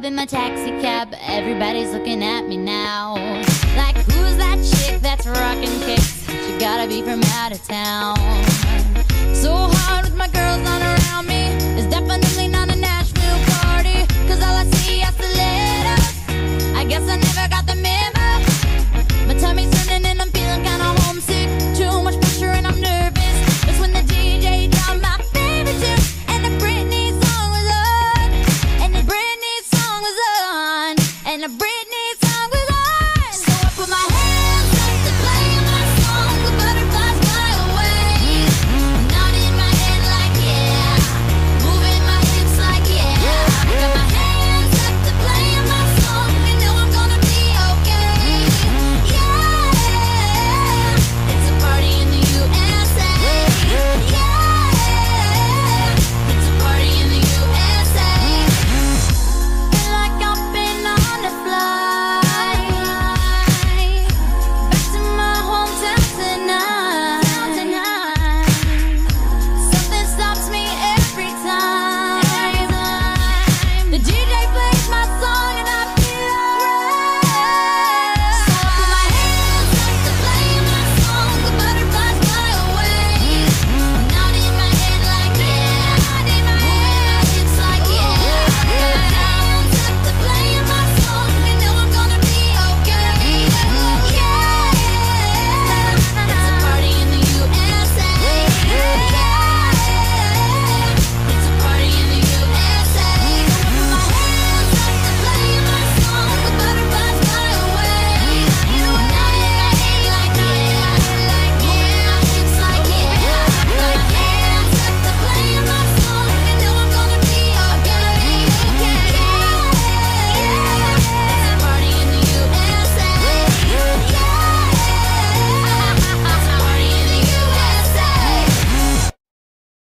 Club in my taxi cab. Everybody's looking at me now. Like, who's that chick that's rocking kicks? She gotta be from out of town. So hard with my her